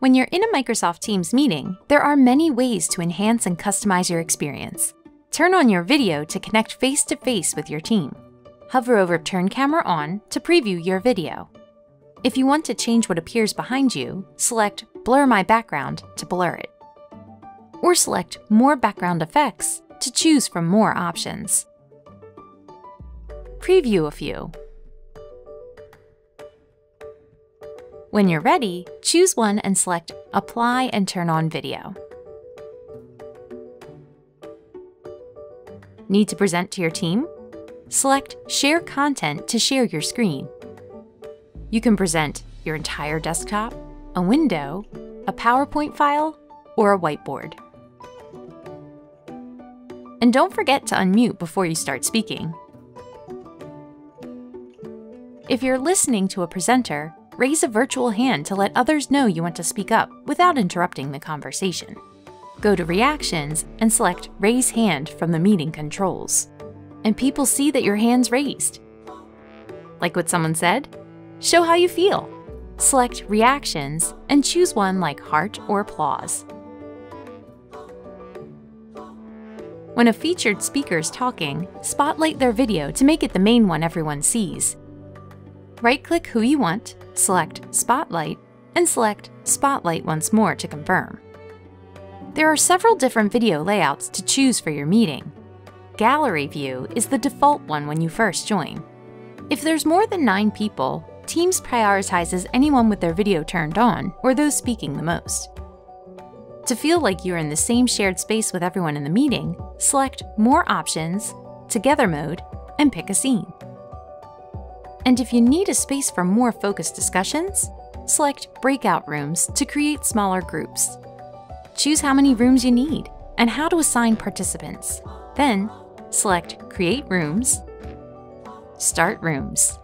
When you're in a Microsoft Teams meeting, there are many ways to enhance and customize your experience. Turn on your video to connect face to face with your team. Hover over Turn Camera On to preview your video. If you want to change what appears behind you, select Blur My Background to blur it. Or select More Background Effects to choose from more options. Preview a few. When you're ready, choose one and select Apply and turn on video. Need to present to your team? Select Share Content to share your screen. You can present your entire desktop, a window, a PowerPoint file, or a whiteboard. And don't forget to unmute before you start speaking. If you're listening to a presenter, raise a virtual hand to let others know you want to speak up without interrupting the conversation. Go to Reactions and select Raise Hand from the meeting controls. And people see that your hand's raised. Like what someone said? Show how you feel. Select Reactions and choose one like Heart or Applause. When a featured speaker is talking, spotlight their video to make it the main one everyone sees. Right-click who you want, select Spotlight, and select Spotlight once more to confirm. There are several different video layouts to choose for your meeting. Gallery View is the default one when you first join. If there's more than 9 people, Teams prioritizes anyone with their video turned on or those speaking the most. To feel like you're in the same shared space with everyone in the meeting, select More Options, Together Mode, and pick a scene. And if you need a space for more focused discussions, select Breakout Rooms to create smaller groups. Choose how many rooms you need and how to assign participants. Then, select Create Rooms, Start Rooms.